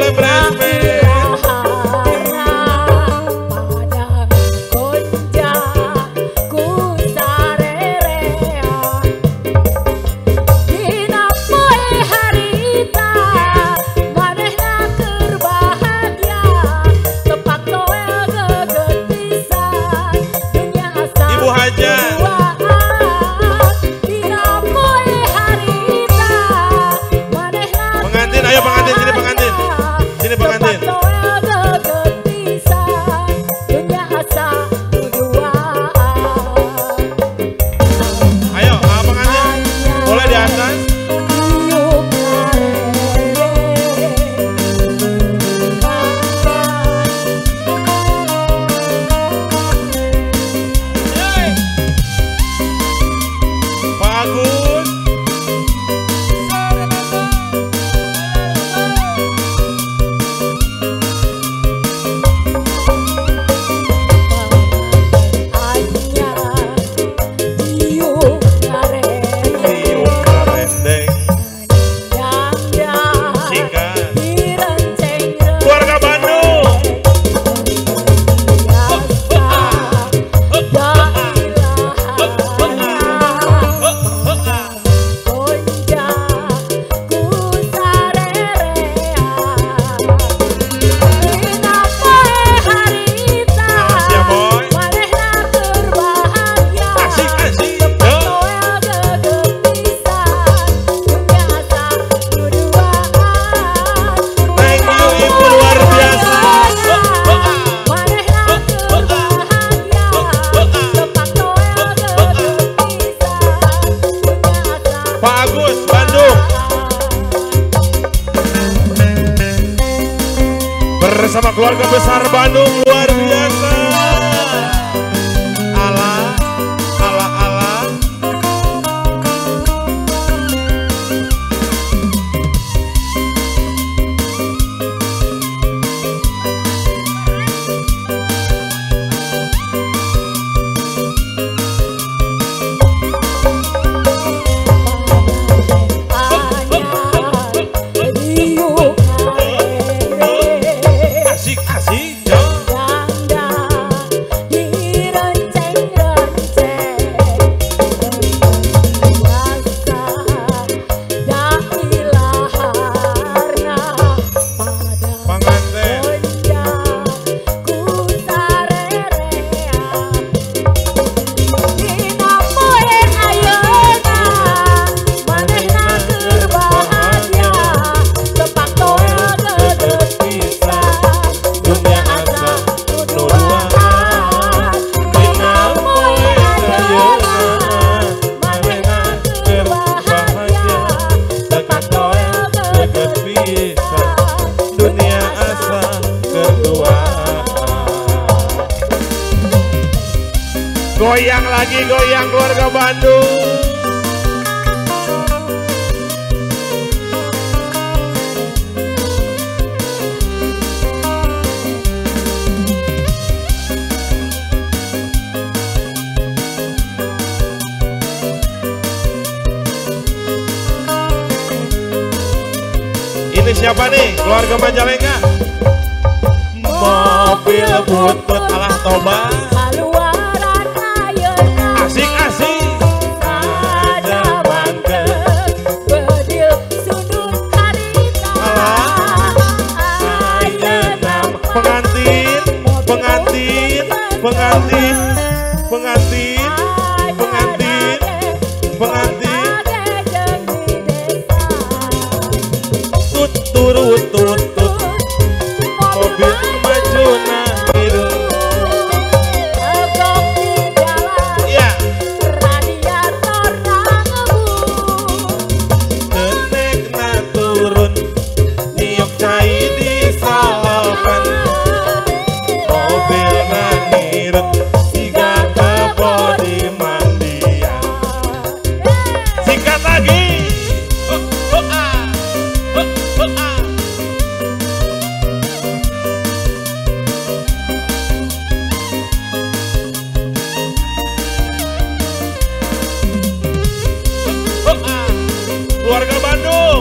lembrar. keluarga besar Bandung Goyang lagi goyang keluarga Bandung Ini siapa nih? Keluarga Majalengka? Mobil butut alah tobat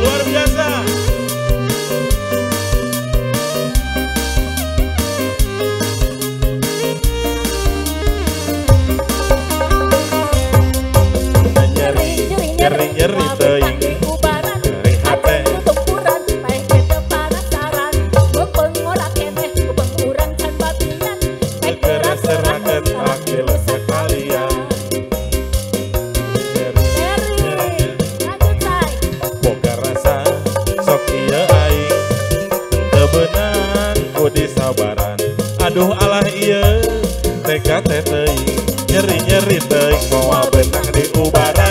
luar biasa kate kate tei nyeri nyeri tei kau benang di ubaran